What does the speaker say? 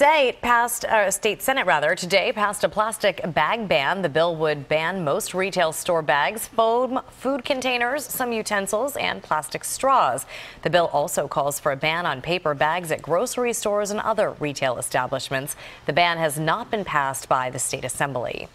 state passed, uh, state senate rather, today passed a plastic bag ban. The bill would ban most retail store bags, foam, food containers, some utensils, and plastic straws. The bill also calls for a ban on paper bags at grocery stores and other retail establishments. The ban has not been passed by the state assembly.